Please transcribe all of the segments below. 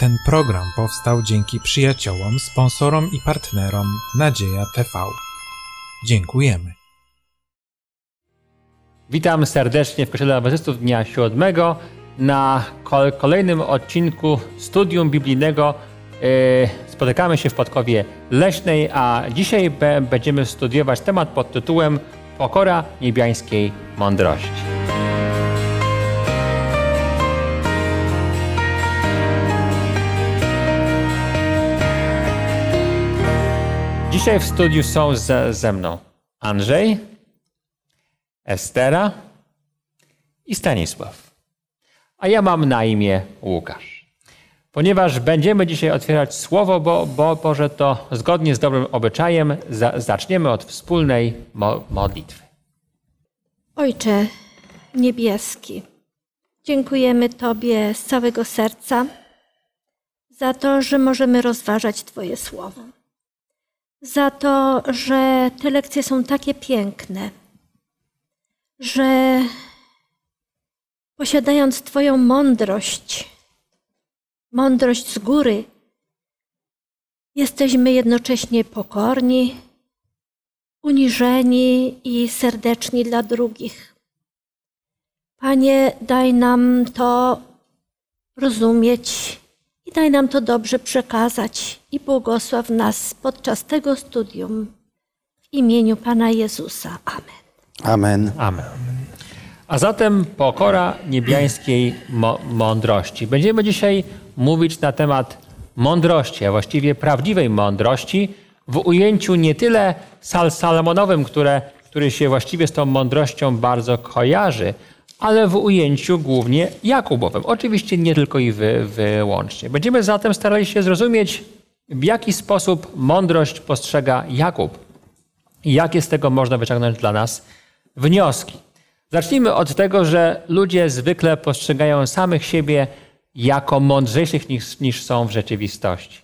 Ten program powstał dzięki przyjaciołom, sponsorom i partnerom Nadzieja TV. Dziękujemy. Witam serdecznie w Kościele Adwentystów Dnia Siódmego na kolejnym odcinku studium biblijnego. E, spotykamy się w Podkowie Leśnej, a dzisiaj będziemy studiować temat pod tytułem Pokora niebiańskiej mądrości. Dzisiaj w studiu są ze, ze mną Andrzej, Estera i Stanisław. A ja mam na imię Łukasz. Ponieważ będziemy dzisiaj otwierać Słowo Bo, Bo Boże, to zgodnie z dobrym obyczajem za, zaczniemy od wspólnej mo modlitwy. Ojcze niebieski, dziękujemy Tobie z całego serca za to, że możemy rozważać Twoje Słowo za to, że te lekcje są takie piękne, że posiadając Twoją mądrość, mądrość z góry, jesteśmy jednocześnie pokorni, uniżeni i serdeczni dla drugich. Panie, daj nam to rozumieć i daj nam to dobrze przekazać i błogosław nas podczas tego studium w imieniu Pana Jezusa. Amen. Amen. Amen. A zatem pokora niebiańskiej mądrości. Będziemy dzisiaj mówić na temat mądrości, a właściwie prawdziwej mądrości w ujęciu nie tyle sal Salomonowym, które, który się właściwie z tą mądrością bardzo kojarzy, ale w ujęciu głównie Jakubowym. Oczywiście nie tylko i wy, wyłącznie. Będziemy zatem starali się zrozumieć, w jaki sposób mądrość postrzega Jakub i jakie z tego można wyciągnąć dla nas wnioski. Zacznijmy od tego, że ludzie zwykle postrzegają samych siebie jako mądrzejszych niż, niż są w rzeczywistości.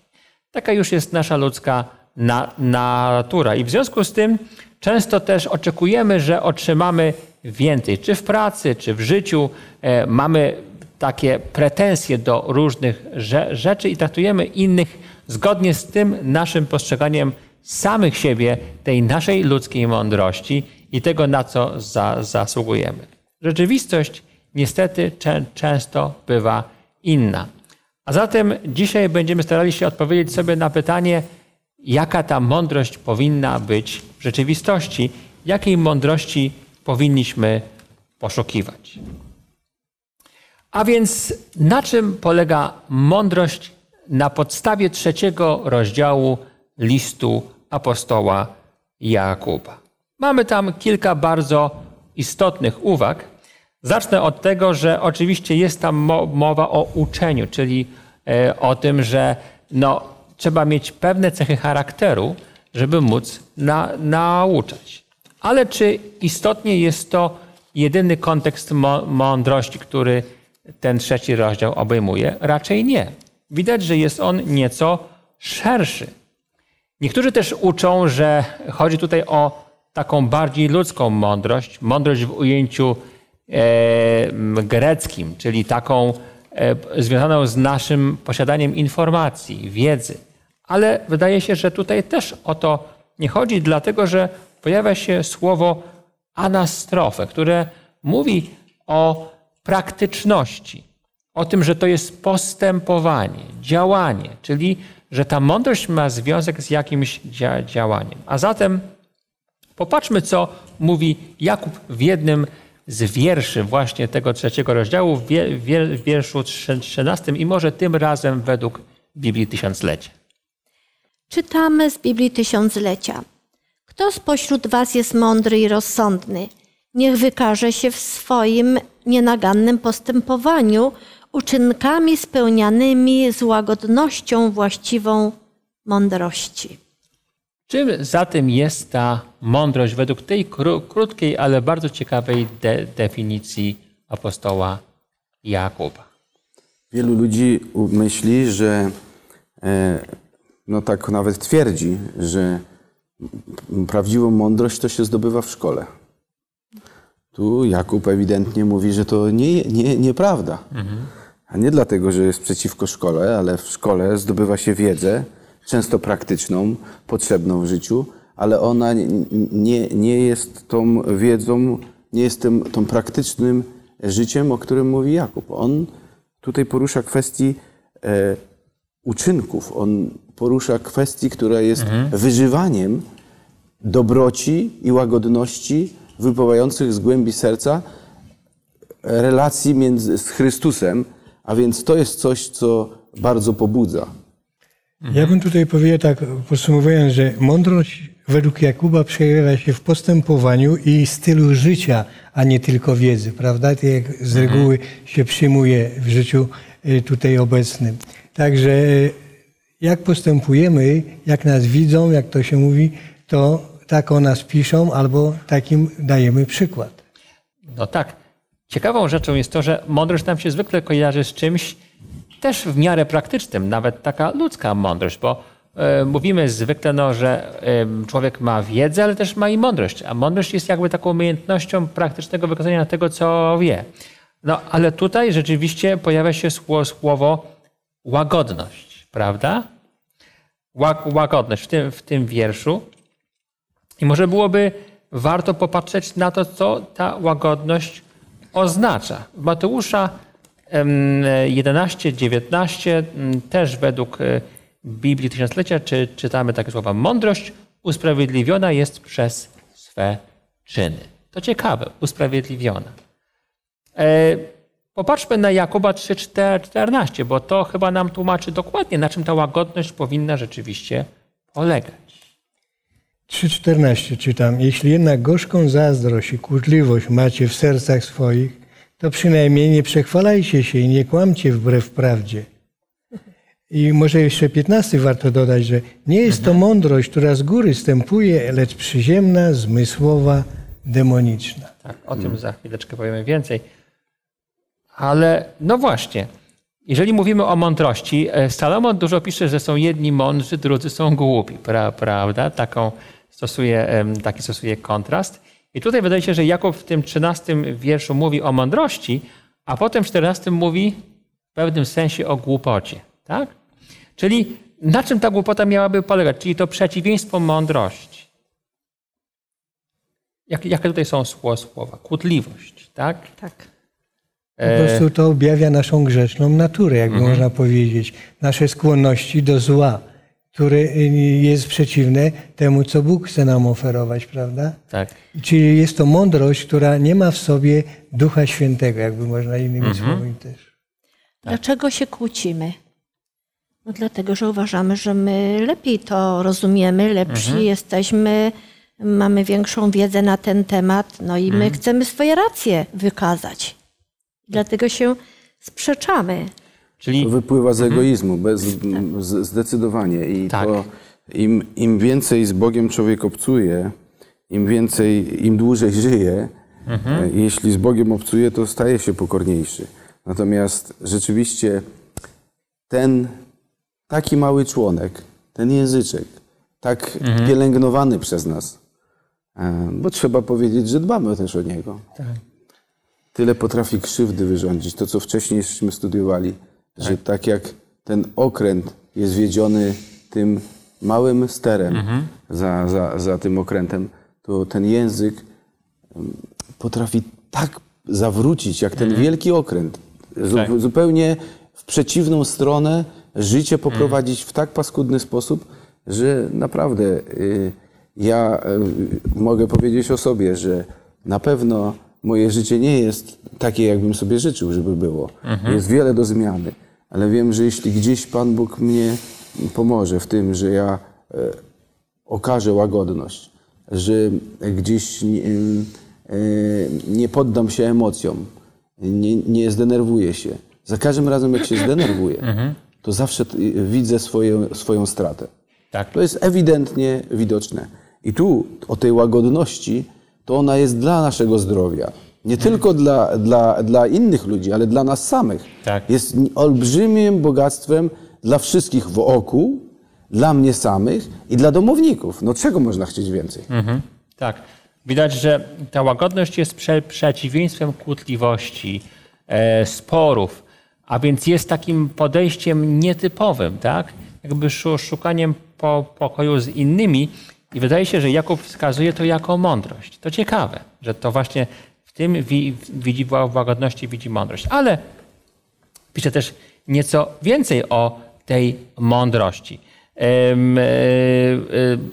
Taka już jest nasza ludzka na, natura. I w związku z tym często też oczekujemy, że otrzymamy więcej, czy w pracy, czy w życiu. E, mamy takie pretensje do różnych rzeczy i traktujemy innych zgodnie z tym naszym postrzeganiem samych siebie, tej naszej ludzkiej mądrości i tego, na co za, zasługujemy. Rzeczywistość niestety czę, często bywa inna. A zatem dzisiaj będziemy starali się odpowiedzieć sobie na pytanie, jaka ta mądrość powinna być w rzeczywistości, jakiej mądrości powinniśmy poszukiwać. A więc na czym polega mądrość na podstawie trzeciego rozdziału listu apostoła Jakuba? Mamy tam kilka bardzo istotnych uwag. Zacznę od tego, że oczywiście jest tam mowa o uczeniu, czyli e, o tym, że no, trzeba mieć pewne cechy charakteru, żeby móc na, nauczać. Ale czy istotnie jest to jedyny kontekst mądrości, który ten trzeci rozdział obejmuje? Raczej nie. Widać, że jest on nieco szerszy. Niektórzy też uczą, że chodzi tutaj o taką bardziej ludzką mądrość, mądrość w ujęciu e, greckim, czyli taką e, związaną z naszym posiadaniem informacji, wiedzy. Ale wydaje się, że tutaj też o to nie chodzi, dlatego że pojawia się słowo anastrofę, które mówi o praktyczności, o tym, że to jest postępowanie, działanie, czyli że ta mądrość ma związek z jakimś dzia działaniem. A zatem popatrzmy, co mówi Jakub w jednym z wierszy właśnie tego trzeciego rozdziału, w wierszu trzynastym i może tym razem według Biblii Tysiąclecia. Czytamy z Biblii Tysiąclecia. Kto spośród was jest mądry i rozsądny? Niech wykaże się w swoim nienagannym postępowaniu uczynkami spełnianymi z łagodnością właściwą mądrości. Czym zatem jest ta mądrość według tej krótkiej, ale bardzo ciekawej de definicji apostoła Jakuba? Wielu ludzi myśli, że e, no tak nawet twierdzi, że prawdziwą mądrość to się zdobywa w szkole. Tu Jakub ewidentnie mówi, że to nie, nie, nieprawda. Mhm. A nie dlatego, że jest przeciwko szkole, ale w szkole zdobywa się wiedzę, często praktyczną, potrzebną w życiu, ale ona nie, nie, jest tą wiedzą, nie jest tym, tą praktycznym życiem, o którym mówi Jakub. On tutaj porusza kwestii e, uczynków. On porusza kwestii, która jest wyżywaniem dobroci i łagodności wypływających z głębi serca relacji między, z Chrystusem, a więc to jest coś, co bardzo pobudza. Ja bym tutaj powiedział tak, podsumowując, że mądrość według Jakuba przejawia się w postępowaniu i stylu życia, a nie tylko wiedzy, prawda? Tak jak z reguły się przyjmuje w życiu y, tutaj obecnym. Także y, jak postępujemy, jak nas widzą, jak to się mówi, to tak o nas piszą albo takim dajemy przykład. No tak. Ciekawą rzeczą jest to, że mądrość nam się zwykle kojarzy z czymś też w miarę praktycznym, nawet taka ludzka mądrość, bo e, mówimy zwykle, no, że człowiek ma wiedzę, ale też ma i mądrość, a mądrość jest jakby taką umiejętnością praktycznego wykazania tego, co wie. No ale tutaj rzeczywiście pojawia się słowo, słowo łagodność, prawda? Łag- Łagodność w tym, w tym wierszu. I może byłoby warto popatrzeć na to, co ta łagodność oznacza. W Mateusza em, 11, 19 m, też według e, Biblii Tysiąclecia czy, czytamy takie słowa. Mądrość usprawiedliwiona jest przez swe czyny. To ciekawe, usprawiedliwiona. Popatrzmy na Jakuba 3,14, bo to chyba nam tłumaczy dokładnie, na czym ta łagodność powinna rzeczywiście polegać. 3.14 czytam. Jeśli jednak gorzką zazdrość i kłótliwość macie w sercach swoich, to przynajmniej nie przechwalajcie się i nie kłamcie wbrew prawdzie. I może jeszcze 15 warto dodać, że nie jest to mądrość, która z góry stępuje, lecz przyziemna, zmysłowa, demoniczna. Tak, o tym za chwileczkę powiemy więcej. Ale no właśnie, jeżeli mówimy o mądrości, e, Salomon dużo pisze, że są jedni mądrzy, drudzy są głupi, pra, prawda? Taką stosuje, taki stosuje kontrast. I tutaj wydaje się, że Jakub w tym 13 wierszu mówi o mądrości, a potem w 14 mówi w pewnym sensie o głupocie. Tak? Czyli na czym ta głupota miałaby polegać? Czyli to przeciwieństwo mądrości. Jak, jakie tutaj są sło- słowa? Kłótliwość, tak? Tak. Po prostu to objawia naszą grzeszną naturę, jakby można powiedzieć. Nasze skłonności do zła, które y, jest przeciwne temu, co Bóg chce nam oferować, prawda? Tak. Czyli jest to mądrość, która nie ma w sobie Ducha Świętego, jakby można innymi słowy też. Dlaczego się kłócimy? No dlatego, że uważamy, że my lepiej to rozumiemy, lepsi jesteśmy, mamy większą wiedzę na ten temat, no i my chcemy swoje racje wykazać. Dlatego się sprzeczamy. Czyli To wypływa z egoizmu, bez, z, zdecydowanie. I Tak. to im, im więcej z Bogiem człowiek obcuje, im więcej, im dłużej żyje, e, jeśli z Bogiem obcuje, to staje się pokorniejszy. Natomiast rzeczywiście ten taki mały członek, ten języczek, tak pielęgnowany przez nas, e, bo trzeba powiedzieć, że dbamy też o niego. Tyle potrafi krzywdy wyrządzić, to co wcześniejśmy studiowali, że tak. jak ten okręt jest wiedziony tym małym sterem za, za, za tym okrętem, to ten język potrafi tak zawrócić, jak ten wielki okręt. Tak. Zupełnie w przeciwną stronę życie poprowadzić w tak paskudny sposób, że naprawdę y, ja y, mogę powiedzieć o sobie, że na pewno moje życie nie jest takie, jakbym sobie życzył, żeby było. Jest wiele do zmiany, ale wiem, że jeśli gdzieś Pan Bóg mnie pomoże w tym, że ja e, okażę łagodność, że gdzieś nie, e, nie poddam się emocjom, nie, nie zdenerwuję się. Za każdym razem, jak się zdenerwuję, to zawsze t- widzę swoje, swoją stratę. tak. To jest ewidentnie widoczne. I tu o tej łagodności, to ona jest dla naszego zdrowia. Nie tylko dla, dla, dla innych ludzi, ale dla nas samych. Tak. Jest olbrzymim bogactwem dla wszystkich wokół, dla mnie samych i dla domowników. No czego można chcieć więcej? Tak. Widać, że ta łagodność jest prze, przeciwieństwem kłótliwości, e, sporów, A więc jest takim podejściem nietypowym, tak? Jakby szu- szukaniem po, pokoju z innymi. I wydaje się, że Jakub wskazuje to jako mądrość. To ciekawe, że to właśnie w tym wi- widzi łagodności widzi mądrość. Ale pisze też nieco więcej o tej mądrości. E, e,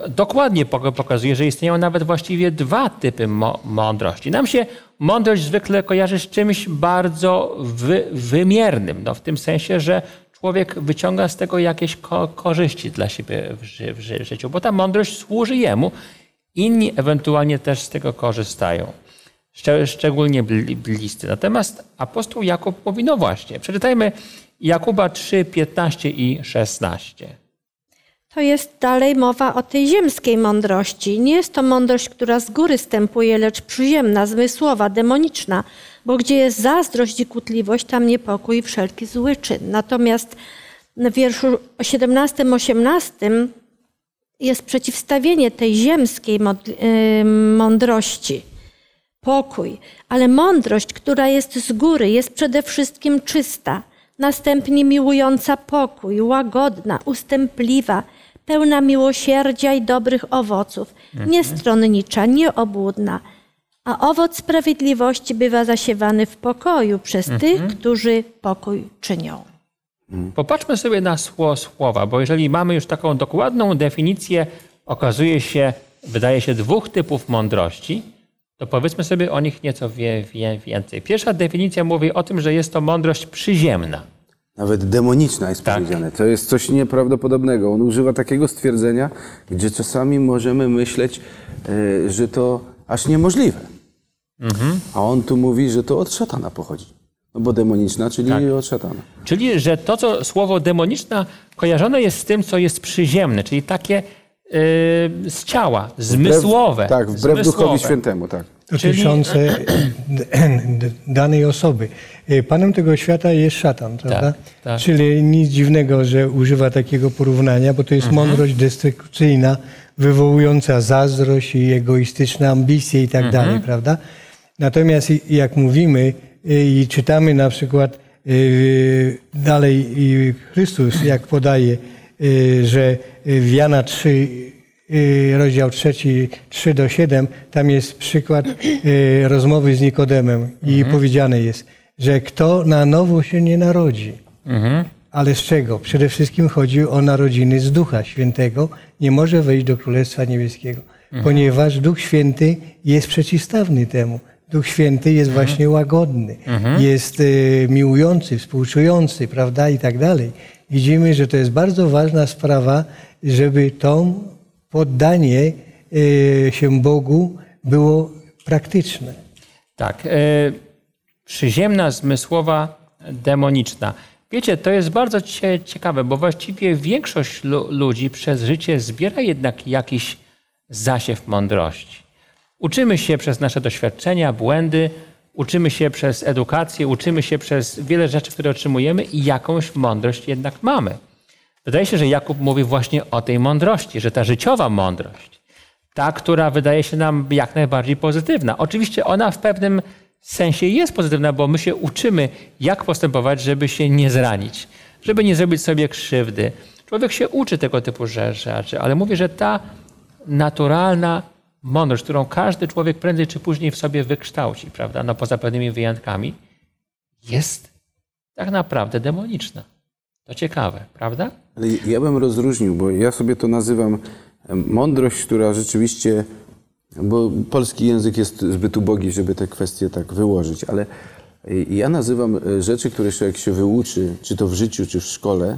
Dokładnie pok- pokazuje, że istnieją nawet właściwie dwa typy mądrości. Nam się mądrość zwykle kojarzy z czymś bardzo wy- wymiernym, no w tym sensie, że człowiek wyciąga z tego jakieś ko- korzyści dla siebie w, ży- w ży- życiu, bo ta mądrość służy jemu. Inni ewentualnie też z tego korzystają szcz- szczególnie bli- bliscy. Natomiast apostoł Jakub mówi, no właśnie, przeczytajmy Jakuba 3, 15 i 16. To jest dalej mowa o tej ziemskiej mądrości. Nie jest to mądrość, która z góry stępuje, lecz przyziemna, zmysłowa, demoniczna, bo gdzie jest zazdrość i kłótliwość, tam niepokój i wszelki zły czyn. Natomiast w wierszu 17-18 jest przeciwstawienie tej ziemskiej y, mądrości. Pokój, ale mądrość, która jest z góry, jest przede wszystkim czysta, następnie miłująca pokój, łagodna, ustępliwa, pełna miłosierdzia i dobrych owoców, niestronnicza, nieobłudna. A owoc sprawiedliwości bywa zasiewany w pokoju przez tych, którzy pokój czynią. Popatrzmy sobie na sło, słowa, bo jeżeli mamy już taką dokładną definicję, okazuje się, wydaje się, dwóch typów mądrości, to powiedzmy sobie o nich nieco wie, wie, więcej. Pierwsza definicja mówi o tym, że jest to mądrość przyziemna. Nawet demoniczna jest Tak. powiedziane. To jest coś nieprawdopodobnego. On używa takiego stwierdzenia, gdzie czasami możemy myśleć, e, że to aż niemożliwe. Mhm. A on tu mówi, że to od szatana pochodzi. No bo demoniczna, czyli Tak. od szatana. Czyli, że to, co słowo demoniczna kojarzone jest z tym, co jest przyziemne, czyli takie yy, z ciała, zmysłowe. tak, wbrew zmysłowe. Duchowi Świętemu, tak. dotyczące danej osoby. E, Panem tego świata jest szatan, prawda? tak. Czyli nic dziwnego, że używa takiego porównania, bo to jest mądrość destrukcyjna, wywołująca zazdrość i egoistyczne ambicje i tak dalej, prawda? Natomiast jak mówimy e, i czytamy na przykład e, dalej i Chrystus, jak podaje, że w Jana 3 y, rozdział 3, 3 do 7, tam jest przykład y, rozmowy z Nikodemem i powiedziane jest, że kto na nowo się nie narodzi. Ale z czego? Przede wszystkim chodzi o narodziny z Ducha Świętego. Nie może wejść do Królestwa Niebieskiego, ponieważ Duch Święty jest przeciwstawny temu. Duch Święty jest właśnie łagodny, jest y, miłujący, współczujący, prawda, i tak dalej. Widzimy, że to jest bardzo ważna sprawa, żeby to poddanie y, się Bogu było praktyczne. Tak. E, przyziemna, zmysłowa, demoniczna. Wiecie, to jest bardzo cie, ciekawe, bo właściwie większość lu, ludzi przez życie zbiera jednak jakiś zasiew mądrości. Uczymy się przez nasze doświadczenia, błędy, uczymy się przez edukację, uczymy się przez wiele rzeczy, które otrzymujemy i jakąś mądrość jednak mamy. Wydaje się, że Jakub mówi właśnie o tej mądrości, że ta życiowa mądrość, ta, która wydaje się nam jak najbardziej pozytywna. Oczywiście ona w pewnym sensie jest pozytywna, bo my się uczymy, jak postępować, żeby się nie zranić, żeby nie zrobić sobie krzywdy. Człowiek się uczy tego typu rze- rzeczy, ale mówię, że ta naturalna mądrość, którą każdy człowiek prędzej czy później w sobie wykształci, prawda, no poza pewnymi wyjątkami, jest tak naprawdę demoniczna. To ciekawe, prawda? Ale ja bym rozróżnił, bo ja sobie to nazywam em, mądrość, która rzeczywiście, bo polski język jest zbyt ubogi, żeby te kwestie tak wyłożyć, ale ja nazywam y, rzeczy, które człowiek się wyuczy, czy to w życiu, czy w szkole,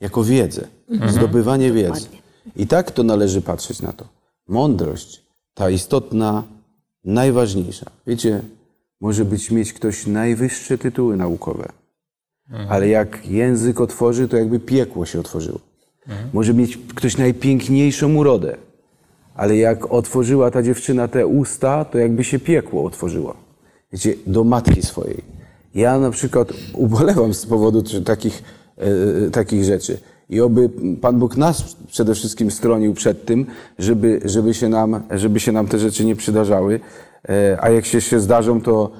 jako wiedzę, zdobywanie wiedzy. I tak to należy patrzeć na to. Mądrość, ta istotna, najważniejsza. Wiecie, może być mieć ktoś najwyższe tytuły naukowe, ale jak język otworzy, to jakby piekło się otworzyło. Może mieć ktoś najpiękniejszą urodę, ale jak otworzyła ta dziewczyna te usta, to jakby się piekło otworzyło. Wiecie, do matki swojej. Ja na przykład ubolewam z powodu takich, e, takich rzeczy. I oby Pan Bóg nas przede wszystkim stronił przed tym, żeby, żeby, się, nam, żeby się nam te rzeczy nie przydarzały. E, a jak się, się zdarzą, to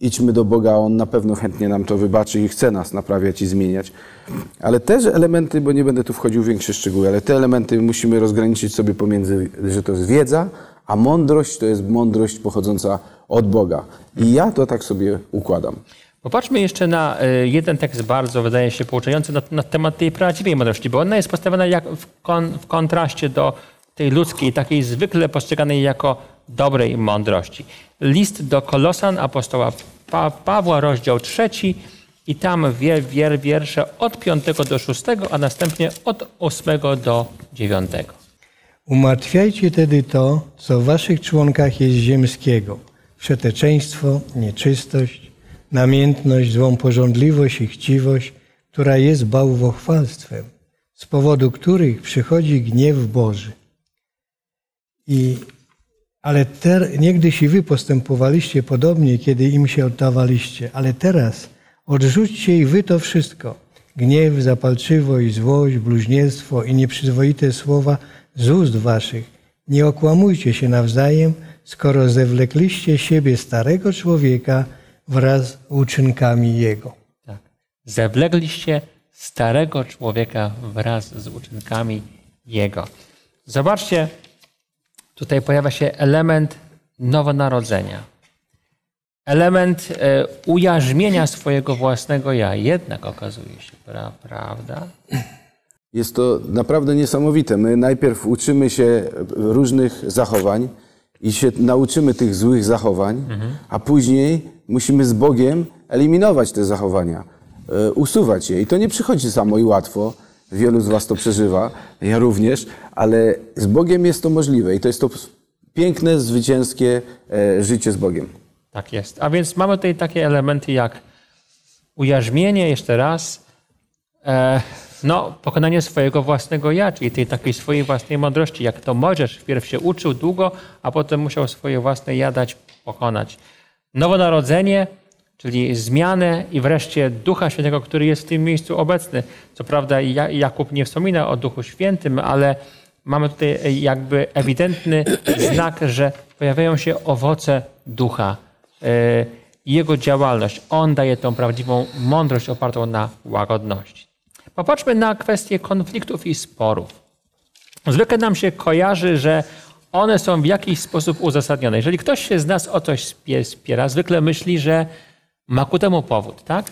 idźmy do Boga, On na pewno chętnie nam to wybaczy i chce nas naprawiać i zmieniać. Ale też elementy, bo nie będę tu wchodził w większe szczegóły, ale te elementy musimy rozgraniczyć sobie pomiędzy, że to jest wiedza, a mądrość to jest mądrość pochodząca od Boga. I ja to tak sobie układam. Popatrzmy jeszcze na y, jeden tekst bardzo, wydaje się, pouczający na, na temat tej prawdziwej mądrości, bo ona jest postawiona jak w, kon, w kontraście do tej ludzkiej, takiej zwykle postrzeganej jako dobrej mądrości. List do Kolosan apostoła pa, Pawła, rozdział trzeci i tam wier, wier, wiersze od 5 do 6, a następnie od 8 do 9. Umartwiajcie tedy to, co w waszych członkach jest ziemskiego. Przeteczeństwo, nieczystość, namiętność, złą pożądliwość i chciwość, która jest bałwochwalstwem, z powodu których przychodzi gniew Boży. I, ale ter, niegdyś i wy postępowaliście podobnie, kiedy im się oddawaliście, ale teraz odrzućcie i wy to wszystko. Gniew, zapalczywość, złość, bluźnierstwo i nieprzyzwoite słowa z ust waszych. Nie okłamujcie się nawzajem, skoro zewlekliście siebie starego człowieka wraz z uczynkami jego. Tak. Zewlegliście starego człowieka wraz z uczynkami jego. Zobaczcie, tutaj pojawia się element nowonarodzenia. Element e, ujarzmienia swojego własnego ja. Jednak okazuje się, pra, prawda? Jest to naprawdę niesamowite. My najpierw uczymy się różnych zachowań i się nauczymy tych złych zachowań, a później musimy z Bogiem eliminować te zachowania, e, usuwać je. I to nie przychodzi samo i łatwo. Wielu z Was to przeżywa, ja również, ale z Bogiem jest to możliwe i to jest to piękne, zwycięskie e, życie z Bogiem. Tak jest. A więc mamy tutaj takie elementy jak ujarzmienie, jeszcze raz, e, no, pokonanie swojego własnego ja, czyli tej takiej swojej własnej mądrości, jak to Mojżesz wpierw się uczył długo, a potem musiał swoje własne ja dać pokonać. Nowonarodzenie, czyli zmianę i wreszcie Ducha Świętego, który jest w tym miejscu obecny. Co prawda Ja- Jakub nie wspomina o Duchu Świętym, ale mamy tutaj jakby ewidentny znak, że pojawiają się owoce Ducha e, Jego działalność. On daje tą prawdziwą mądrość opartą na łagodności. Popatrzmy na kwestię konfliktów i sporów. Zwykle nam się kojarzy, że one są w jakiś sposób uzasadnione. Jeżeli ktoś się z nas o coś spie- spiera, zwykle myśli, że ma ku temu powód, tak?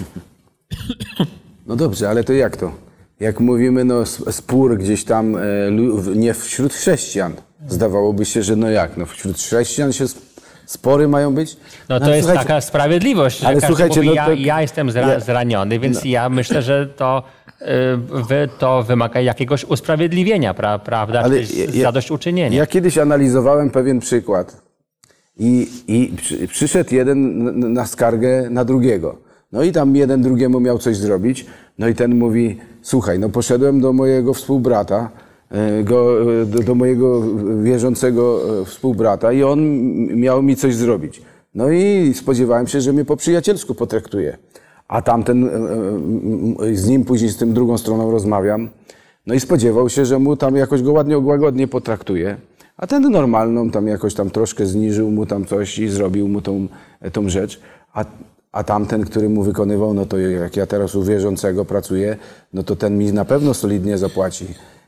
No dobrze, ale to jak to? Jak mówimy, no spór gdzieś tam, e, nie wśród chrześcijan. Zdawałoby się, że no jak, no wśród chrześcijan się sp- spory mają być? No to ale jest taka sprawiedliwość, że ale każdy słuchajcie, mówi, no ja, to- ja jestem zra, No. zraniony, więc ja myślę, że to, y, to wymaga jakiegoś usprawiedliwienia, pra, prawda? Ale Czy ja- zadośćuczynienia. Ja kiedyś analizowałem pewien przykład i, i przy, przyszedł jeden na skargę na drugiego. No i tam jeden drugiemu miał coś zrobić, no i ten mówi, słuchaj, no poszedłem do mojego współbrata, e, go, e, do, do mojego wierzącego e, współbrata i on miał mi coś zrobić. No i spodziewałem się, że mnie po przyjacielsku potraktuje. A tamten, z nim później z tym drugą stroną rozmawiam, no i spodziewał się, że mu tam jakoś go ładnie, łagodnie potraktuje. A ten normalną tam jakoś tam troszkę zniżył mu tam coś i zrobił mu tą, tą rzecz. A, a tamten, który mu wykonywał, no to jak ja teraz u wierzącego pracuję, no to ten mi na pewno solidnie zapłaci.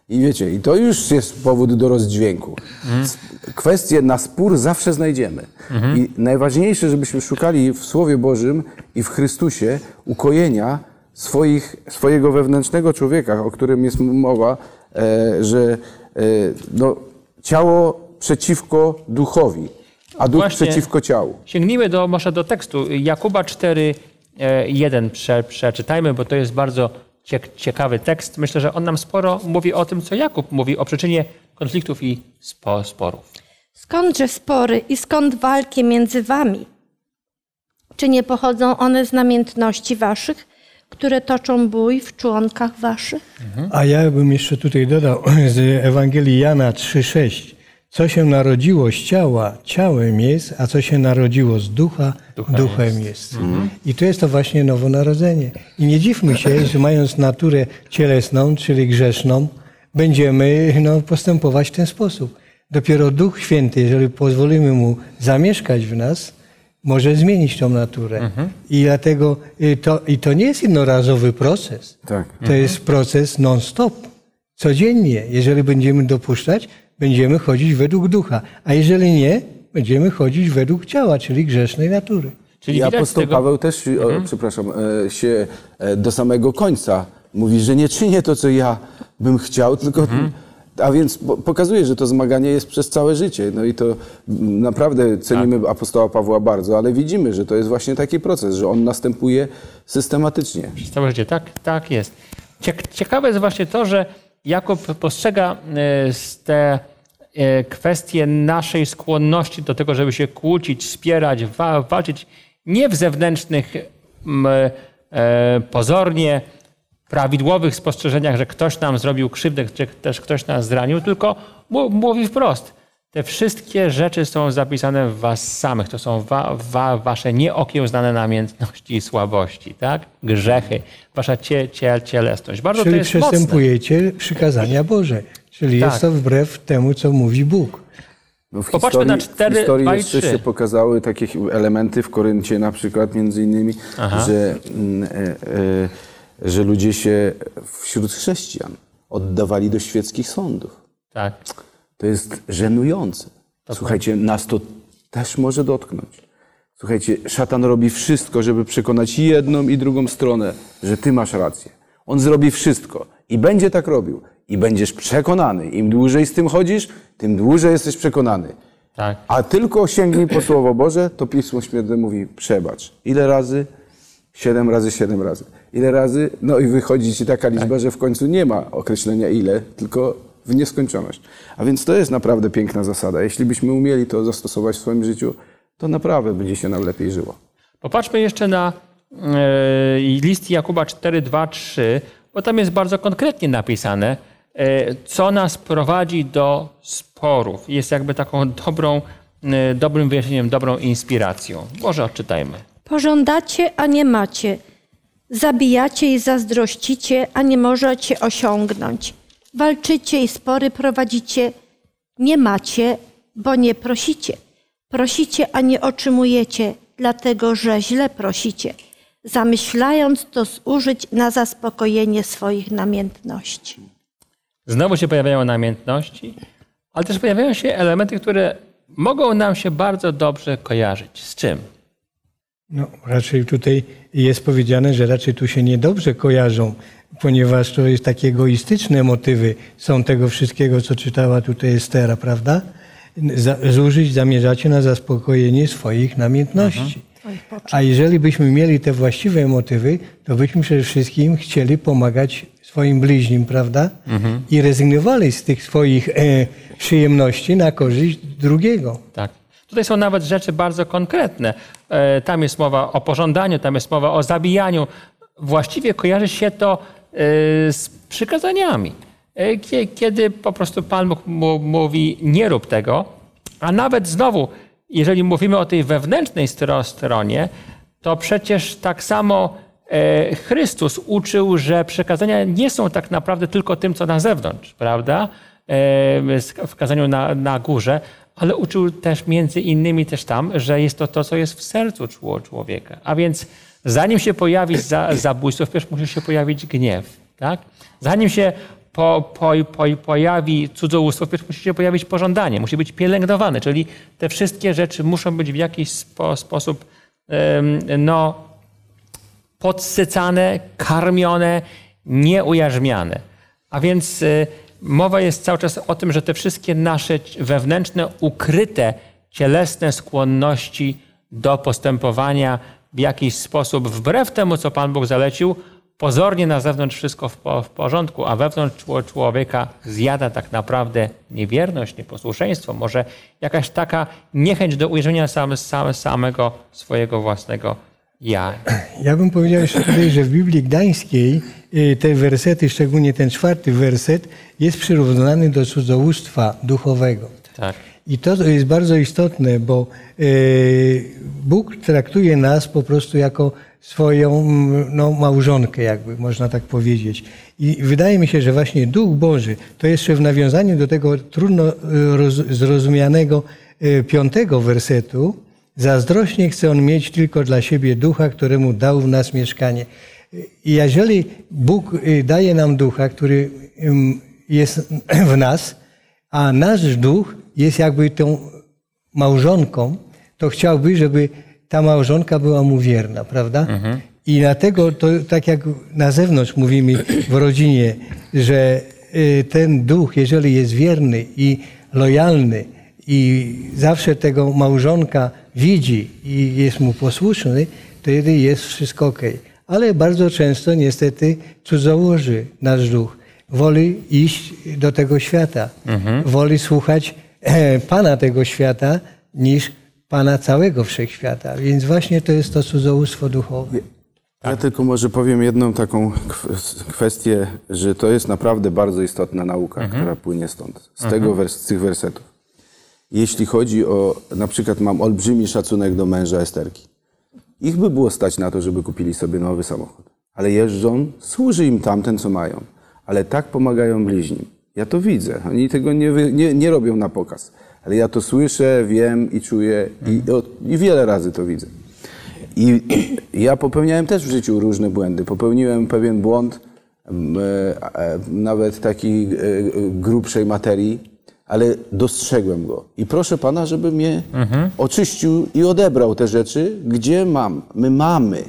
I wiecie, i to już jest powód do rozdźwięku. Kwestie na spór zawsze znajdziemy. I najważniejsze, żebyśmy szukali w Słowie Bożym i w Chrystusie ukojenia swoich, swojego wewnętrznego człowieka, o którym jest mowa, e, że e, no, ciało przeciwko duchowi, a duch Właśnie. przeciwko ciału. Sięgnijmy do, może do tekstu. Jakuba 4, e, 1 prze, przeczytajmy, bo to jest bardzo ciek- ciekawy tekst. Myślę, że on nam sporo mówi o tym, co Jakub mówi o przyczynie konfliktów i spo, sporów. Skądże spory i skąd walki między wami? Czy nie pochodzą one z namiętności waszych, które toczą bój w członkach waszych? A ja bym jeszcze tutaj dodał z Ewangelii Jana 3,6. Co się narodziło z ciała, ciałem jest, a co się narodziło z ducha, duchem, jest. I to jest to właśnie nowonarodzenie. I nie dziwmy się, że mając naturę cielesną, czyli grzeszną, będziemy no, postępować w ten sposób. Dopiero Duch Święty, jeżeli pozwolimy Mu zamieszkać w nas, może zmienić tą naturę. Mhm. I dlatego y, to, i to nie jest jednorazowy proces. Tak. To jest proces non-stop. Codziennie, jeżeli będziemy dopuszczać, będziemy chodzić według ducha, a jeżeli nie, będziemy chodzić według ciała, czyli grzesznej natury. Czyli I apostoł tego, Mhm. Paweł też, o, przepraszam, e, się e, do samego końca mówi, że nie czynię to, co ja bym chciał, tylko... Mhm. A więc po- pokazuje, że to zmaganie jest przez całe życie. No i to naprawdę cenimy Tak. apostoła Pawła bardzo, ale widzimy, że to jest właśnie taki proces, że on następuje systematycznie. Przez całe życie. Tak, tak jest. Ciek- Ciekawe jest właśnie to, że Jakub postrzega e, te e, kwestie naszej skłonności do tego, żeby się kłócić, wspierać, wa- walczyć nie w zewnętrznych, e, pozornie prawidłowych spostrzeżeniach, że ktoś nam zrobił krzywdę, czy też ktoś nas zranił, tylko mówi wprost. Te wszystkie rzeczy są zapisane w was samych. To są wa, wa, wasze nieokiełznane namiętności i słabości, tak? Grzechy, wasza cie, cie, cielesność. Bardzo to Czyli jest mocne. przestępujecie przykazania Boże. Czyli Tak. jest to wbrew temu, co mówi Bóg. No w Popatrzmy na historii, cztery, w historii jeszcze się pokazały takie elementy w Koryncie na przykład między innymi, że, mm, e, e, że ludzie się wśród chrześcijan oddawali do świeckich sądów. Tak. To jest żenujące. Słuchajcie, nas to też może dotknąć. Słuchajcie, szatan robi wszystko, żeby przekonać jedną i drugą stronę, że ty masz rację. On zrobi wszystko i będzie tak robił. I będziesz przekonany. Im dłużej z tym chodzisz, tym dłużej jesteś przekonany. Tak. A tylko sięgnij po Słowo Boże, to Pismo Święte mówi przebacz. Ile razy? Siedem razy, siedem razy. Ile razy? No i wychodzi ci taka liczba, że w końcu nie ma określenia ile, tylko w nieskończoność. A więc to jest naprawdę piękna zasada. Jeśli byśmy umieli to zastosować w swoim życiu, to naprawdę będzie się nam lepiej żyło. Popatrzmy jeszcze na e, list Jakuba 4, 2, 3, bo tam jest bardzo konkretnie napisane, e, co nas prowadzi do sporów. Jest jakby taką dobrą, e, dobrym wyjaśnieniem, dobrą inspiracją. Może odczytajmy. Pożądacie, a nie macie. Zabijacie i zazdrościcie, a nie możecie osiągnąć. Walczycie i spory prowadzicie. Nie macie, bo nie prosicie. Prosicie, a nie otrzymujecie, dlatego że źle prosicie, zamyślając to zużyć na zaspokojenie swoich namiętności. Znowu się pojawiają namiętności, ale też pojawiają się elementy, które mogą nam się bardzo dobrze kojarzyć. Z czym? No, raczej tutaj jest powiedziane, że raczej tu się niedobrze kojarzą, ponieważ to jest takie egoistyczne motywy są tego wszystkiego, co czytała tutaj Estera, prawda? Zużyć zamierzacie na zaspokojenie swoich namiętności. A jeżeli byśmy mieli te właściwe motywy, to byśmy przede wszystkim chcieli pomagać swoim bliźnim, prawda? I rezygnowali z tych swoich e, przyjemności na korzyść drugiego. Tak. Tutaj są nawet rzeczy bardzo konkretne. E, Tam jest mowa o pożądaniu, tam jest mowa o zabijaniu. Właściwie kojarzy się to e, z przykazaniami. E, kie- Kiedy po prostu Pan mówi, nie rób tego, a nawet znowu, jeżeli mówimy o tej wewnętrznej stro- stronie, to przecież tak samo Chrystus uczył, że przekazania nie są tak naprawdę tylko tym, co na zewnątrz, prawda? W kazaniu na, na górze, ale uczył też między innymi też tam, że jest to to, co jest w sercu czło- człowieka. A więc zanim się pojawi za, zabójstwo, wpierw musi się pojawić gniew, tak? Zanim się po, po, po, pojawi cudzołóstwo, wpierw musi się pojawić pożądanie, musi być pielęgnowane, czyli te wszystkie rzeczy muszą być w jakiś spo, sposób no, podsycane, karmione, nieujarzmiane. A więc y, mowa jest cały czas o tym, że te wszystkie nasze wewnętrzne, ukryte, cielesne skłonności do postępowania w jakiś sposób wbrew temu, co Pan Bóg zalecił, pozornie na zewnątrz wszystko w, po, w porządku, a wewnątrz czło- człowieka zjada tak naprawdę niewierność, nieposłuszeństwo, może jakaś taka niechęć do ujrzenia sam, sam, samego swojego własnego ja. Ja bym powiedział jeszcze tutaj, że w Biblii Gdańskiej y, te wersety, szczególnie ten czwarty werset, jest przyrównany do cudzołóstwa duchowego. Tak. I to jest bardzo istotne, bo y, Bóg traktuje nas po prostu jako swoją no, małżonkę, jakby można tak powiedzieć. I wydaje mi się, że właśnie Duch Boży, to jeszcze w nawiązaniu do tego trudno y, roz, zrozumianego piątego wersetu, Zazdrośnie chce on mieć tylko dla siebie ducha, któremu dał w nas mieszkanie. I jeżeli Bóg y, daje nam ducha, który jest w nas, a nasz duch jest jakby tą małżonką, to chciałby, żeby ta małżonka była mu wierna, prawda? I dlatego to tak jak na zewnątrz mówimy w rodzinie, że y, ten duch, jeżeli jest wierny i lojalny i zawsze tego małżonka widzi i jest mu posłuszny, to wtedy jest wszystko ok. Ale bardzo często niestety cudzołoży nasz duch. Woli iść do tego świata. Woli słuchać Pana tego świata niż Pana całego wszechświata. Więc właśnie to jest to cudzołóstwo duchowe. Ja tylko może powiem jedną taką kw- kwestię, że to jest naprawdę bardzo istotna nauka, która płynie stąd, z, tego wers- z tych wersetów. Jeśli chodzi o, na przykład mam olbrzymi szacunek do męża Esterki. Ich by było stać na to, żeby kupili sobie nowy samochód. Ale jeżdżą, służy im tamten, co mają. Ale tak pomagają bliźnim. Ja to widzę. Oni tego nie, nie, nie robią na pokaz. Ale ja to słyszę, wiem i czuję i, i wiele razy to widzę. I ja popełniałem też w życiu różne błędy. Popełniłem pewien błąd, m, e, e, nawet takiej e, grubszej materii, ale dostrzegłem go. I proszę Pana, żeby mnie oczyścił i odebrał te rzeczy, gdzie mam. My mamy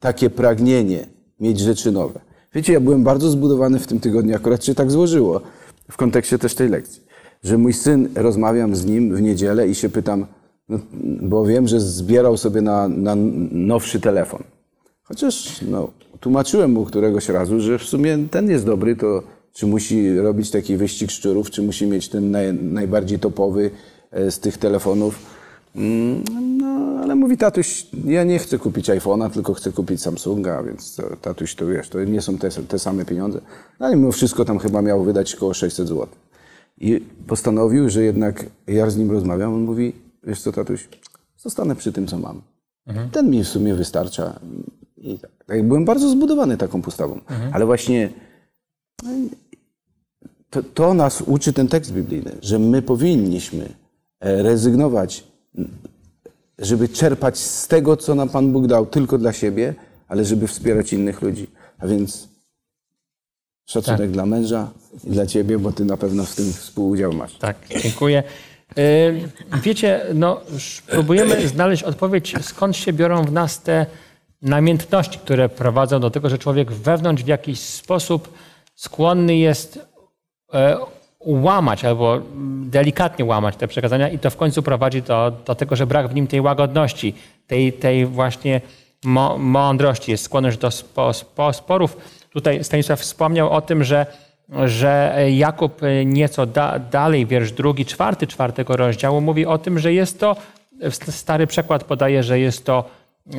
takie pragnienie mieć rzeczy nowe. Wiecie, ja byłem bardzo zbudowany w tym tygodniu, akurat się tak złożyło, w kontekście też tej lekcji, że mój syn, rozmawiam z nim w niedzielę i się pytam, no, bo wiem, że zbierał sobie na, na nowszy telefon. Chociaż no, tłumaczyłem mu któregoś razu, że w sumie ten jest dobry, to czy musi robić taki wyścig szczurów, czy musi mieć ten naj, najbardziej topowy e, z tych telefonów. Mm, No, ale mówi tatuś, ja nie chcę kupić iPhone'a, tylko chcę kupić Samsunga, więc to, tatuś, to wiesz, to nie są te, te same pieniądze. No ale mimo wszystko tam chyba miał wydać około 600 zł. I postanowił, że jednak ja z nim rozmawiam, on mówi, wiesz co tatuś, zostanę przy tym, co mam. Ten mi w sumie wystarcza. I tak, tak byłem bardzo zbudowany taką postawą. Ale właśnie to, to nas uczy ten tekst biblijny, że my powinniśmy e, rezygnować, żeby czerpać z tego, co nam Pan Bóg dał, tylko dla siebie, ale żeby wspierać innych ludzi. A więc szacunek dla męża i dla ciebie, bo ty na pewno w tym współudział masz. Tak, dziękuję. Y, Wiecie, no, próbujemy znaleźć odpowiedź, skąd się biorą w nas te namiętności, które prowadzą do tego, że człowiek wewnątrz w jakiś sposób skłonny jest e, łamać albo delikatnie łamać te przekazania i to w końcu prowadzi do, do tego, że brak w nim tej łagodności, tej, tej właśnie mądrości, jest skłonność do spo, spo, sporów. Tutaj Stanisław wspomniał o tym, że, że Jakub nieco da, dalej, wiersz drugi, czwarty, czwartego rozdziału mówi o tym, że jest to, stary przekład podaje, że jest to e,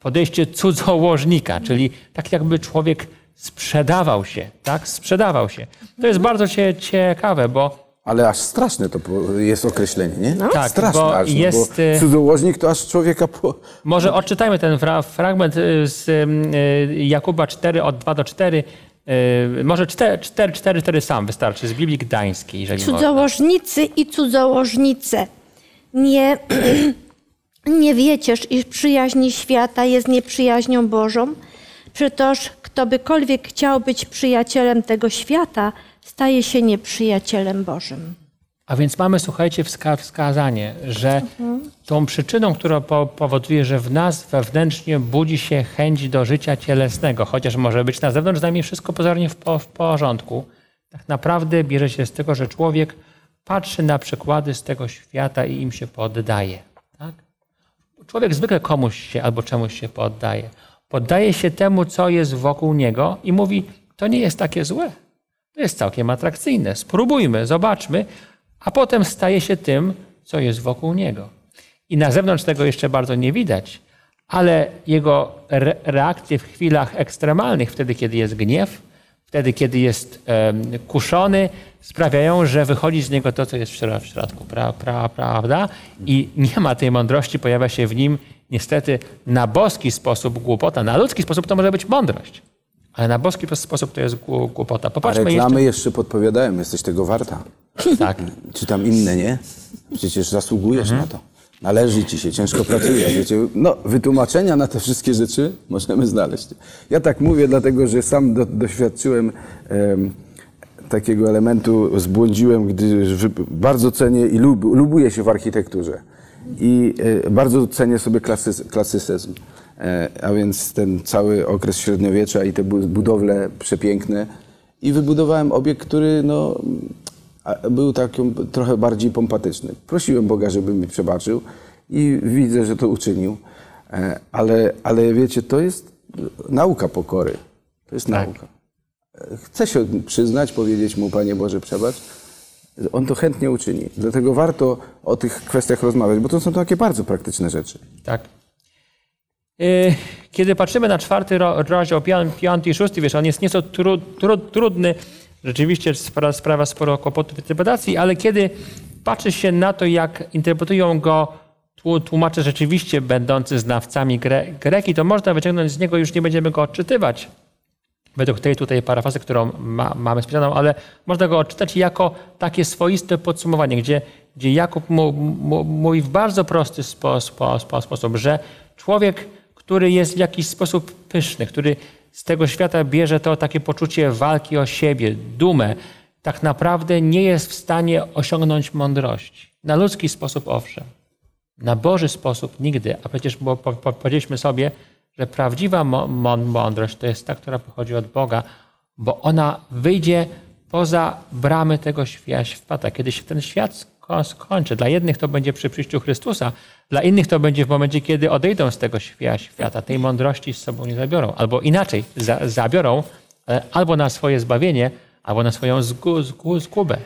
podejście cudzołożnika, czyli tak jakby człowiek sprzedawał się, tak? Sprzedawał się. To jest bardzo cie, ciekawe, bo Ale aż straszne to jest określenie, nie? Tak, straszne bo aż, no jest, bo y- cudzołożnik to aż człowieka po... Może odczytajmy ten fra fragment y, z y, Jakuba 4 od 2 do 4. Y, Może 4, 4, 4, 4 sam wystarczy, z Biblii Gdańskiej, jeżeli można. Cudzołożnicy i cudzołożnice. Nie, nie wiecież, iż przyjaźń świata jest nieprzyjaźnią Bożą? Przetoż kto bykolwiek chciał być przyjacielem tego świata, staje się nieprzyjacielem Bożym. A więc mamy, słuchajcie, wska wskazanie, że tą przyczyną, która po powoduje, że w nas wewnętrznie budzi się chęć do życia cielesnego, chociaż może być na zewnątrz z nami wszystko pozornie w, w porządku, tak naprawdę bierze się z tego, że człowiek patrzy na przykłady z tego świata i im się poddaje. Tak? Człowiek zwykle komuś się albo czemuś się poddaje. Poddaje się temu, co jest wokół niego i mówi, to nie jest takie złe. To jest całkiem atrakcyjne. Spróbujmy, zobaczmy, a potem staje się tym, co jest wokół niego. I na zewnątrz tego jeszcze bardzo nie widać, ale jego re reakcje w chwilach ekstremalnych, wtedy kiedy jest gniew, wtedy kiedy jest kuszony, sprawiają, że wychodzi z niego to, co jest w środku, pra, pra, prawda? I nie ma tej mądrości, pojawia się w nim niestety na boski sposób głupota. Na ludzki sposób to może być mądrość, ale na boski sposób to jest głu- głupota. A Popatrzmy reklamy jeszcze podpowiadają, jesteś tego warta. jeszcze. Tak. Czy tam inne, nie? Przecież zasługujesz Mhm. na to. należy ci się, ciężko pracuje. Wiecie, no, wytłumaczenia na te wszystkie rzeczy możemy znaleźć. Ja tak mówię, dlatego że sam do, doświadczyłem em, takiego elementu, zbłądziłem, gdy bardzo cenię i lub, lubuję się w architekturze. I e, bardzo cenię sobie klasy, klasycyzm. E, a więc ten cały okres średniowiecza i te bu- budowle przepiękne. I wybudowałem obiekt, który no, był takim trochę bardziej pompatyczny. Prosiłem Boga, żeby mi przebaczył i widzę, że to uczynił. E, Ale, ale wiecie, to jest nauka pokory. To jest nauka. E, Chcę się przyznać, powiedzieć mu, Panie Boże, przebacz. On to chętnie uczyni. Dlatego warto o tych kwestiach rozmawiać, bo to są takie bardzo praktyczne rzeczy. Tak. Y, Kiedy patrzymy na czwarty ro- rozdział, pią- piąty i szósty, wiesz, on jest nieco tru, tru, trudny, rzeczywiście spra, sprawia sporo kłopotów interpretacji, ale kiedy patrzy się na to, jak interpretują go tłu- tłumacze rzeczywiście będący znawcami gre, greki, to można wyciągnąć z niego, już nie będziemy go odczytywać, według tej tutaj parafrazy, którą ma, mamy spisaną, ale można go odczytać jako takie swoiste podsumowanie, gdzie, gdzie Jakub mu, mu, mówi w bardzo prosty spo, spo, spo, sposób, że człowiek, który jest w jakiś sposób pyszny, który z tego świata bierze to takie poczucie walki o siebie, dumę, tak naprawdę nie jest w stanie osiągnąć mądrości. Na ludzki sposób owszem, na Boży sposób nigdy, a przecież bo, po, po, powiedzieliśmy sobie, że prawdziwa mądrość to jest ta, która pochodzi od Boga, bo ona wyjdzie poza bramy tego świa- świata. Kiedy się ten świat sko- skończy, dla jednych to będzie przy przyjściu Chrystusa, dla innych to będzie w momencie, kiedy odejdą z tego świa- świata. Tej mądrości z sobą nie zabiorą. Albo inaczej, za- zabiorą e, albo na swoje zbawienie, albo na swoją zgu- zgu- zgubę.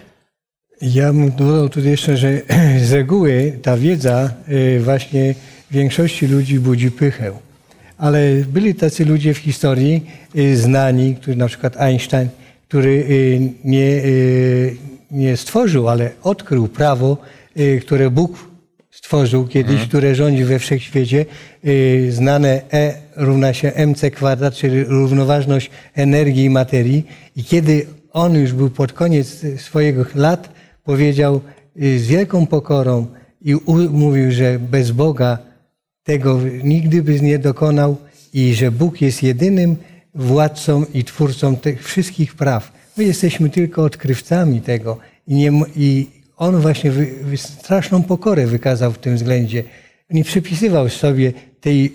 Ja bym dodał tutaj jeszcze, że z reguły ta wiedza y, właśnie większości ludzi budzi pychę. Ale byli tacy ludzie w historii y, znani, który na przykład Einstein, który y, nie, y, nie stworzył, ale odkrył prawo, które Bóg stworzył kiedyś, które rządzi we wszechświecie, znane E równa się mc kwadrat, czyli równoważność energii i materii. I kiedy on już był pod koniec swojego lat, powiedział z wielką pokorą i mówił, że bez Boga tego nigdy by nie dokonał i że Bóg jest jedynym władcą i twórcą tych wszystkich praw. My jesteśmy tylko odkrywcami tego i, nie, i on właśnie wy, wy, straszną pokorę wykazał w tym względzie. Nie przypisywał sobie tej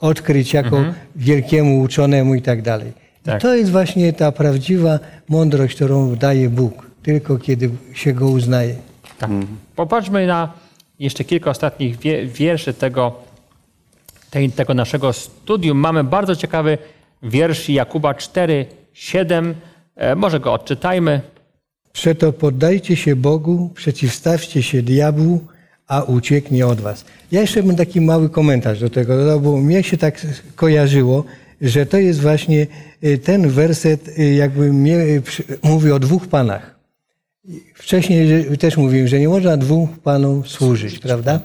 odkryć jako wielkiemu uczonemu i tak dalej. Tak. I to jest właśnie ta prawdziwa mądrość, którą daje Bóg, tylko kiedy się go uznaje. Tak. Popatrzmy na jeszcze kilka ostatnich wie, wierszy tego, tej, tego naszego studium. Mamy bardzo ciekawy wiersz Jakuba 4, 7. E, może go odczytajmy. Przeto poddajcie się Bogu, przeciwstawcie się diabłu, a ucieknie od was. Ja jeszcze bym taki mały komentarz do tego dodał, bo mnie się tak kojarzyło, że to jest właśnie y, ten werset, y, jakby mnie y, mówi o dwóch panach. Wcześniej też mówiłem, że nie można dwóm panom służyć, prawda?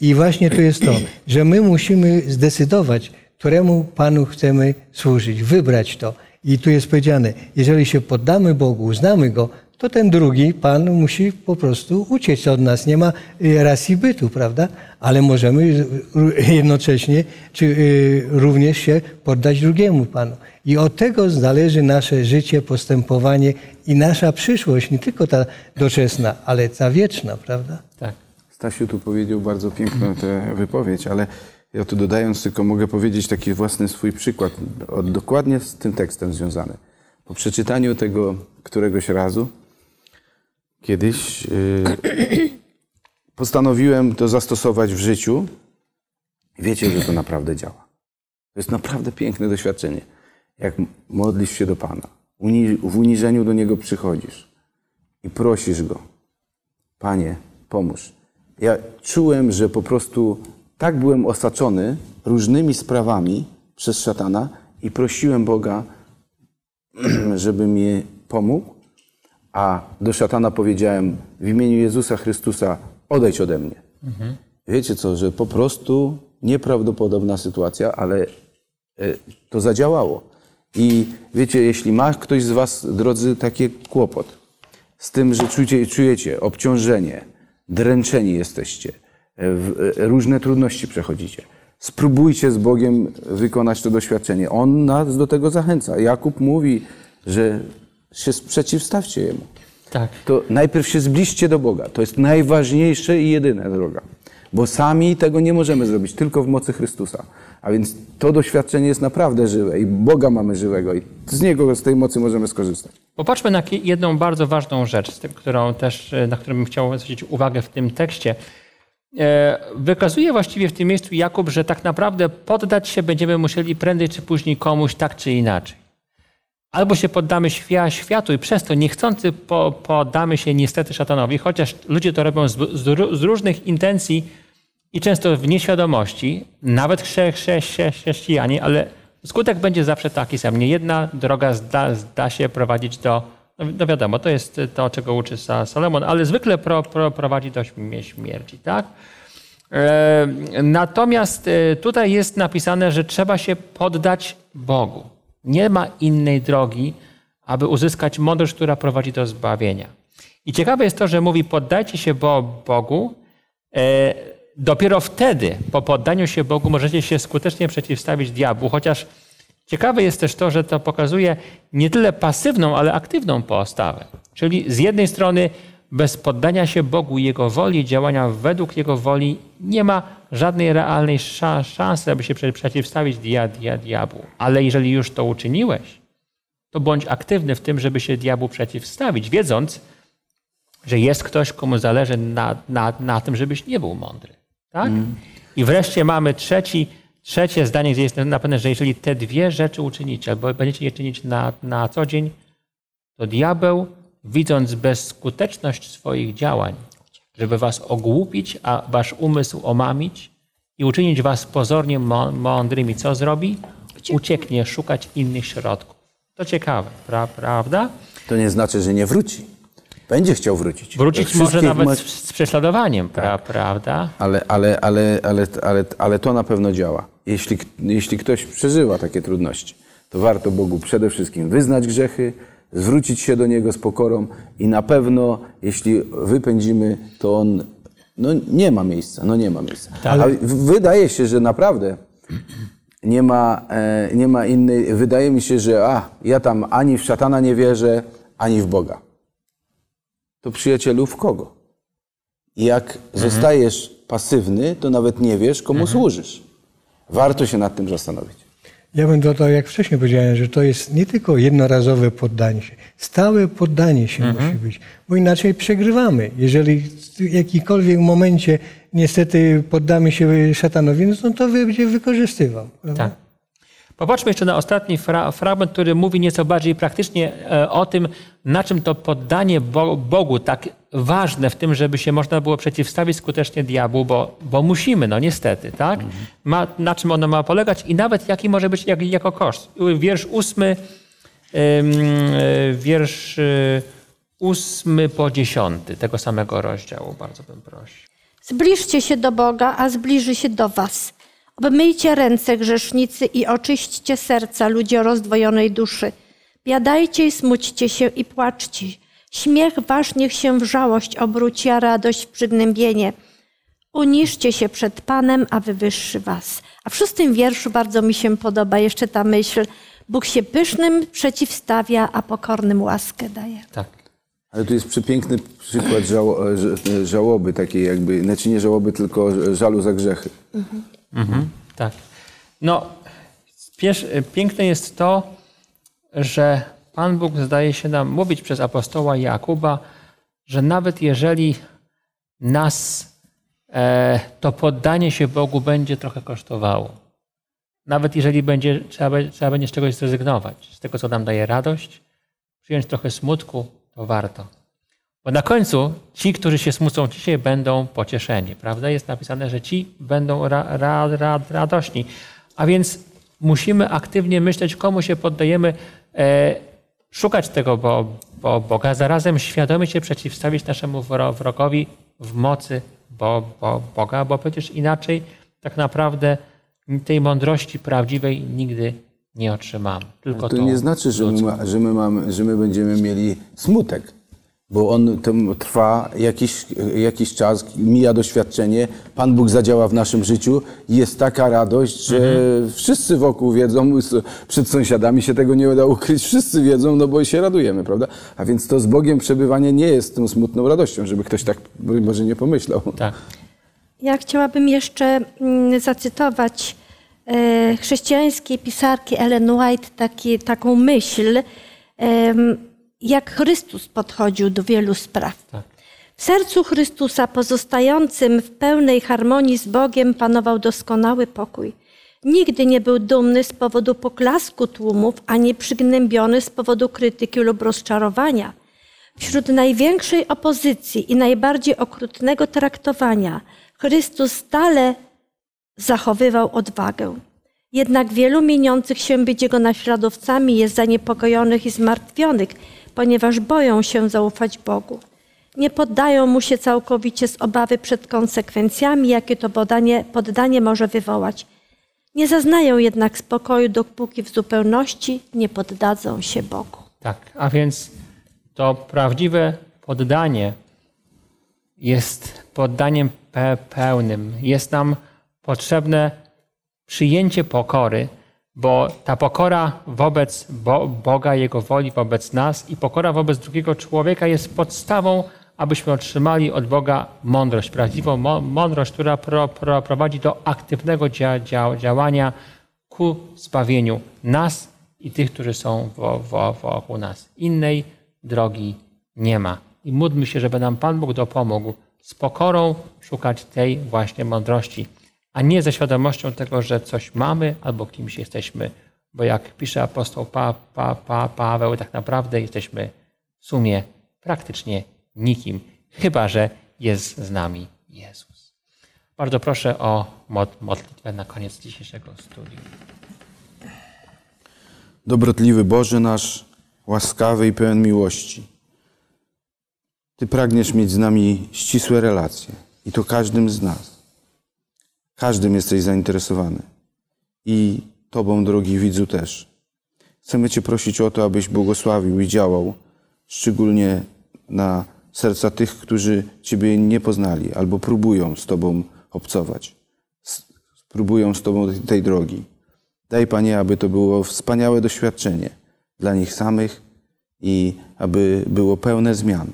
I właśnie to jest to, że my musimy zdecydować, któremu panu chcemy służyć, wybrać to. I tu jest powiedziane, jeżeli się poddamy Bogu, uznamy Go, to ten drugi pan musi po prostu uciec od nas. Nie ma y, racji bytu, prawda? Ale możemy jednocześnie czy y, również się poddać drugiemu panu. I od tego zależy nasze życie, postępowanie i nasza przyszłość, nie tylko ta doczesna, ale ta wieczna, prawda? Tak. Stasiu tu powiedział bardzo piękną tę wypowiedź, ale ja tu dodając tylko mogę powiedzieć taki własny swój przykład, dokładnie z tym tekstem związany. Po przeczytaniu tego któregoś razu, kiedyś yy, postanowiłem to zastosować w życiu wiecie, że to naprawdę działa. To jest naprawdę piękne doświadczenie. Jak modlisz się do Pana, w uniżeniu do Niego przychodzisz i prosisz Go, Panie, pomóż. Ja czułem, że po prostu tak byłem osaczony różnymi sprawami przez szatana i prosiłem Boga, żeby mi pomógł, a do szatana powiedziałem w imieniu Jezusa Chrystusa odejdź ode mnie. Wiecie co, że po prostu nieprawdopodobna sytuacja, ale e, to zadziałało. I wiecie, jeśli ma ktoś z Was, drodzy, taki kłopot z tym, że czujecie, czujecie obciążenie, dręczeni jesteście, w, e, różne trudności przechodzicie. Spróbujcie z Bogiem wykonać to doświadczenie. On nas do tego zachęca. Jakub mówi, że się sprzeciwstawcie Jemu. Tak. To najpierw się zbliżcie do Boga. To jest najważniejsze i jedyna droga. Bo sami tego nie możemy zrobić, tylko w mocy Chrystusa. A więc to doświadczenie jest naprawdę żywe i Boga mamy żywego i z Niego, z tej mocy możemy skorzystać. Popatrzmy na jedną bardzo ważną rzecz, którą też, e, na którą bym chciał zwrócić uwagę w tym tekście. E, Wykazuje właściwie w tym miejscu Jakub, że tak naprawdę poddać się będziemy musieli prędzej czy później komuś tak czy inaczej. Albo się poddamy świa, światu i przez to niechcący po, poddamy się niestety szatanowi, chociaż ludzie to robią z, z, z różnych intencji i często w nieświadomości, nawet chrze, chrze, chrze, chrześcijanie, ale skutek będzie zawsze taki sam. Nie jedna droga zda, zda się prowadzić do, no, no wiadomo, to jest to, czego uczy Sa- Salomon, ale zwykle pro, pro, prowadzi do śmie- śmierci, tak? E, Natomiast e, tutaj jest napisane, że trzeba się poddać Bogu. Nie ma innej drogi, aby uzyskać mądrość, która prowadzi do zbawienia. I ciekawe jest to, że mówi poddajcie się Bo- Bogu. E, Dopiero wtedy, po poddaniu się Bogu, możecie się skutecznie przeciwstawić diabłu, chociaż ciekawe jest też to, że to pokazuje nie tyle pasywną, ale aktywną postawę. Czyli z jednej strony bez poddania się Bogu, Jego woli, działania według Jego woli, nie ma żadnej realnej sza- szansy, aby się prze- przeciwstawić dia, dia, diabłu. Ale jeżeli już to uczyniłeś, to bądź aktywny w tym, żeby się diabłu przeciwstawić, wiedząc, że jest ktoś, komu zależy na, na, na tym, żebyś nie był mądry. Tak? I wreszcie mamy trzeci, trzecie zdanie, gdzie jest napisane, że jeżeli te dwie rzeczy uczynicie, albo będziecie je czynić na, na co dzień, to diabeł, widząc bezskuteczność swoich działań, żeby was ogłupić, a wasz umysł omamić i uczynić was pozornie mą- mądrymi, co zrobi? Ucieknie szukać innych środków. To ciekawe, pra, prawda? To nie znaczy, że nie wróci. Będzie chciał wrócić. Wrócić może nawet z z prześladowaniem, pra, prawda? Ale, ale, ale, ale, ale, ale to na pewno działa. Jeśli, jeśli ktoś przeżywa takie trudności, to warto Bogu przede wszystkim wyznać grzechy, zwrócić się do Niego z pokorą i na pewno, jeśli wypędzimy, to On no, nie ma miejsca. No nie ma miejsca. Ale wydaje się, że naprawdę nie ma, e, nie ma innej. Wydaje mi się, że a, ja tam ani w szatana nie wierzę, ani w Boga. To przyjacielu w kogo? Jak zostajesz pasywny, to nawet nie wiesz, komu służysz. Warto się nad tym zastanowić. Ja bym dodał, jak wcześniej powiedziałem, że to jest nie tylko jednorazowe poddanie się, stałe poddanie się musi być, bo inaczej przegrywamy. Jeżeli w jakikolwiek momencie niestety poddamy się szatanowi, no to to będzie wykorzystywał. prawda? Tak. Popatrzmy jeszcze na ostatni fra fragment, który mówi nieco bardziej praktycznie e, o tym, na czym to poddanie Bo Bogu tak ważne w tym, żeby się można było przeciwstawić skutecznie diabłu, bo, bo musimy, no niestety, tak? Ma, na czym ono ma polegać i nawet jaki może być jak, jako koszt. Wiersz ósmy, e, wiersz e, ósmy po dziesiąty tego samego rozdziału, bardzo bym prosił. Zbliżcie się do Boga, a zbliży się do was. Obmyjcie ręce grzesznicy i oczyśćcie serca ludzie o rozdwojonej duszy. Biadajcie i smućcie się i płaczcie. Śmiech wasz niech się w żałość obróci, a radość w przygnębienie. Uniszcie się przed Panem, a wywyższy was. A w szóstym wierszu bardzo mi się podoba jeszcze ta myśl. Bóg się pysznym przeciwstawia, a pokornym łaskę daje. Tak. Ale tu jest przepiękny przykład żało, żałoby, takiej jakby, znaczy nie żałoby, tylko żalu za grzechy. Mhm, tak. No, piękne jest to, że Pan Bóg zdaje się nam mówić przez apostoła Jakuba, że nawet jeżeli nas e, to poddanie się Bogu będzie trochę kosztowało, nawet jeżeli będzie, trzeba, trzeba będzie z czegoś zrezygnować, z tego, co nam daje radość, przyjąć trochę smutku, to warto. Bo na końcu ci, którzy się smucą dzisiaj, będą pocieszeni. Prawda? Jest napisane, że ci będą ra, ra, ra, radośni. A więc musimy aktywnie myśleć, komu się poddajemy, e, szukać tego bo, bo Boga, zarazem świadomie się przeciwstawić naszemu wro- wrogowi w mocy bo, bo, Boga, bo przecież inaczej tak naprawdę tej mądrości prawdziwej nigdy nie otrzymamy. Tylko To tą nie znaczy, że my, że, my mamy, że my będziemy mieli smutek. Bo on tym trwa jakiś, jakiś czas, mija doświadczenie, Pan Bóg zadziała w naszym życiu i jest taka radość, że wszyscy wokół wiedzą, przed sąsiadami się tego nie uda ukryć, wszyscy wiedzą, no bo się radujemy, prawda? A więc to z Bogiem przebywanie nie jest tą smutną radością, żeby ktoś tak może nie pomyślał. Tak. Ja chciałabym jeszcze mm, zacytować e, chrześcijańskiej pisarki Ellen White taki, taką myśl, jak Chrystus podchodził do wielu spraw. Tak. W sercu Chrystusa, pozostającym w pełnej harmonii z Bogiem, panował doskonały pokój. Nigdy nie był dumny z powodu poklasku tłumów, ani przygnębiony z powodu krytyki lub rozczarowania. Wśród największej opozycji i najbardziej okrutnego traktowania Chrystus stale zachowywał odwagę. Jednak wielu mieniących się być Jego naśladowcami jest zaniepokojonych i zmartwionych, ponieważ boją się zaufać Bogu. Nie poddają Mu się całkowicie z obawy przed konsekwencjami, jakie to poddanie, poddanie może wywołać. Nie zaznają jednak spokoju, dopóki w zupełności nie poddadzą się Bogu. Tak, a więc to prawdziwe poddanie jest poddaniem pe pełnym. Jest nam potrzebne przyjęcie pokory, bo ta pokora wobec Bo Boga, Jego woli, wobec nas i pokora wobec drugiego człowieka jest podstawą, abyśmy otrzymali od Boga mądrość, prawdziwą mądrość, która pro pro prowadzi do aktywnego dzia dzia działania ku zbawieniu nas i tych, którzy są wo wo wokół nas. Innej drogi nie ma. I módlmy się, żeby nam Pan Bóg dopomógł z pokorą szukać tej właśnie mądrości, a nie ze świadomością tego, że coś mamy albo kimś jesteśmy. Bo jak pisze apostoł pa, pa, pa, Paweł, tak naprawdę jesteśmy w sumie praktycznie nikim, chyba że jest z nami Jezus. Bardzo proszę o mod- modlitwę na koniec dzisiejszego studium. Dobrotliwy Boże nasz, łaskawy i pełen miłości. Ty pragniesz mieć z nami ścisłe relacje i to każdym z nas. Każdym jesteś zainteresowany. I Tobą, drogi widzu, też. Chcemy Cię prosić o to, abyś błogosławił i działał, szczególnie na serca tych, którzy Ciebie nie poznali albo próbują z Tobą obcować. Próbują z Tobą tej drogi. Daj Panie, aby to było wspaniałe doświadczenie dla nich samych i aby było pełne zmian.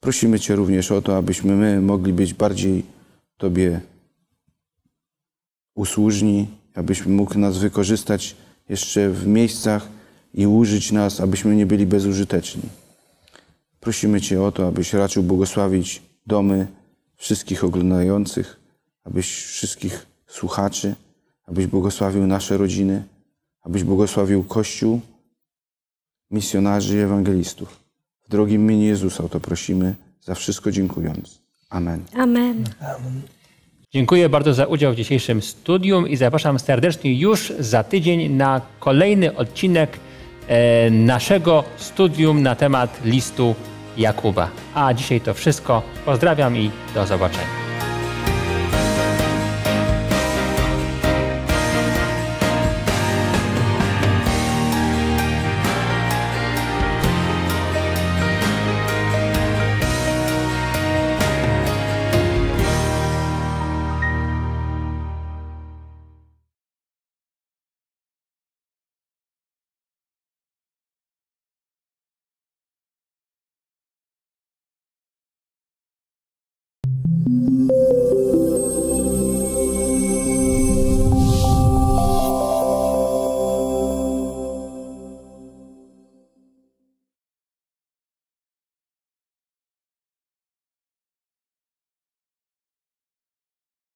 Prosimy Cię również o to, abyśmy my mogli być bardziej Tobie usłużni, abyśmy mógł nas wykorzystać jeszcze w miejscach i użyć nas, abyśmy nie byli bezużyteczni. Prosimy Cię o to, abyś raczył błogosławić domy wszystkich oglądających, abyś wszystkich słuchaczy, abyś błogosławił nasze rodziny, abyś błogosławił Kościół, misjonarzy i ewangelistów. W drogim imieniu Jezusa o to prosimy, za wszystko dziękując. Amen. Amen. Dziękuję bardzo za udział w dzisiejszym studium i zapraszam serdecznie już za tydzień na kolejny odcinek e, naszego studium na temat listu Jakuba. A dzisiaj to wszystko. Pozdrawiam i do zobaczenia.